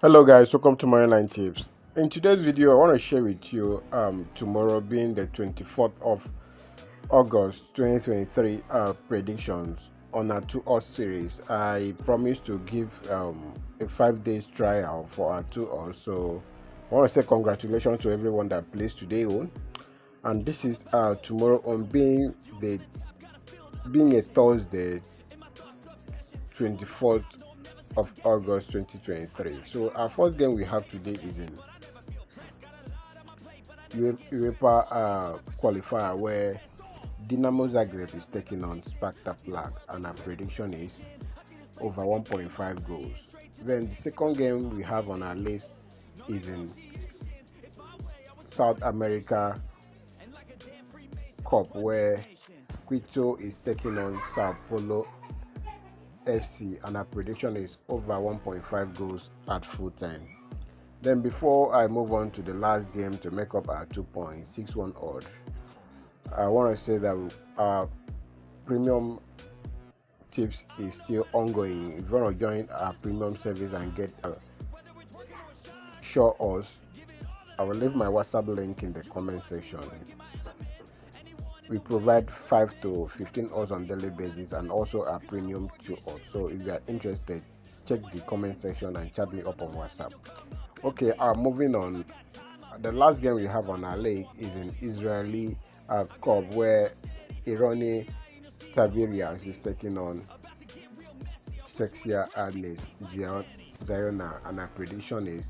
hello guys. Welcome to Line tips. In today's video i want to share with you um tomorrow being the 24th of august 2023 uh predictions on our two odds series. I promised to give um a five days trial for our two odds so i want to say congratulations to everyone that plays today on. And this is uh tomorrow on being the being a thursday 24th of August 2023. So our first game we have today is in UEFA uh, qualifier where Dinamo Zagreb is taking on Sparta Prague and our prediction is over 1.5 goals. Then the second game we have on our list is in South America Cup where Quito is taking on Sao Paulo FC and our prediction is over 1.5 goals at full time. Then before I move on to the last game to make up our 2.61 odd, I want to say that our premium tips is still ongoing. If you want to join our premium service and get a sure odds, I will leave my WhatsApp link in the comment section we provide 5 to 15 hours on daily basis and also a premium to us so if you are interested check the comment section and chat me up on whatsapp. Okay uh moving on. The last game we have on our league is an israeli uh, cup where Ironi Tiberias is taking on Sektzia atlas ziona and our prediction is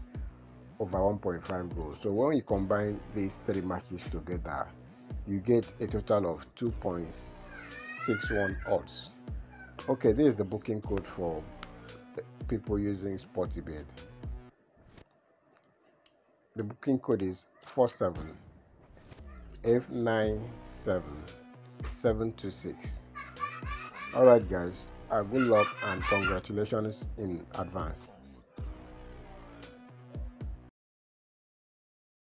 over 1.5 goals. So when you combine these three matches together you get a total of 2.61 odds. Okay this is the booking code for people using sportybet the booking code is 47 f97 726 all right guys uh, good luck and congratulations in advance